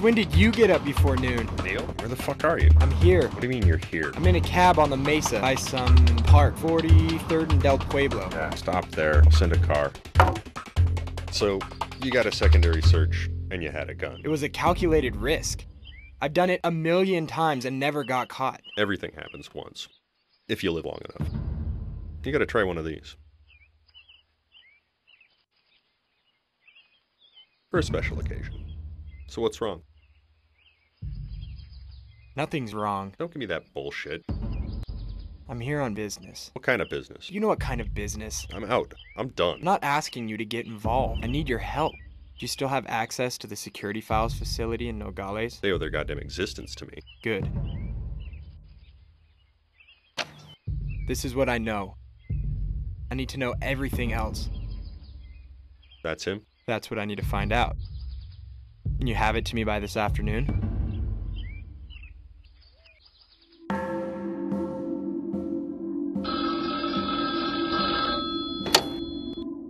when did you get up before noon? Neil, where the fuck are you? I'm here. What do you mean you're here? I'm in a cab on the Mesa by some park, 43rd and Del Pueblo. Yeah, stop there. I'll send a car. So, you got a secondary search and you had a gun. It was a calculated risk. I've done it a million times and never got caught. Everything happens once. If you live long enough. You gotta try one of these. For a special occasion. So what's wrong? Nothing's wrong. Don't give me that bullshit. I'm here on business. What kind of business? You know what kind of business? I'm out. I'm done. I'm not asking you to get involved. I need your help. Do you still have access to the security files facility in Nogales? They owe their goddamn existence to me. Good. This is what I know. I need to know everything else. That's him? That's what I need to find out. Can you have it to me by this afternoon?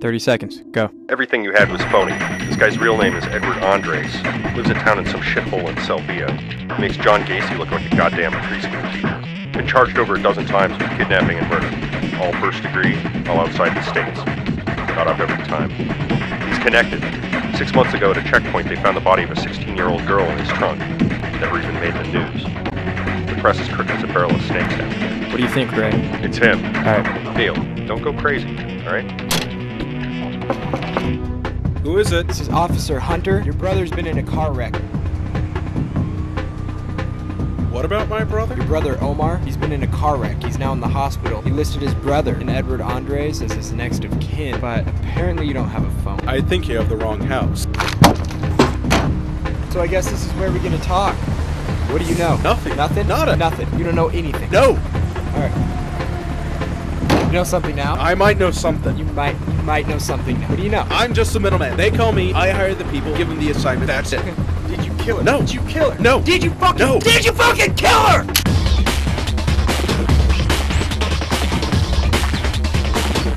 Thirty seconds. Go. Everything you had was phony. This guy's real name is Edward Andres. Lives in town in some shithole in Selvia. Makes John Gacy look like a goddamn preschool teacher. Been charged over a dozen times with kidnapping and murder. All first degree, all outside the states. Got off every time. He's connected. Six months ago at a checkpoint, they found the body of a 16-year-old girl in his trunk. Never even made the news. The press is crooked as a barrel of snakes down. What do you think, Ray? It's him. Alright. Neil, don't go crazy, alright? Who is it? This is Officer Hunter. Your brother's been in a car wreck. What about my brother? Your brother Omar, he's been in a car wreck. He's now in the hospital. He listed his brother and Edward Andres as his next of kin, but apparently you don't have a phone. I think you have the wrong house. So I guess this is where we're gonna talk. What do you know? Nothing. Nothing? Nada. Nothing. You don't know anything. No! Alright. You know something now? I might know something. You might you might know something now. What do you know? I'm just a middleman. They call me, I hire the people, give them the assignment, that's it. Did you kill her? No. Did you kill her? No. Did you fucking No. Did you fucking kill her?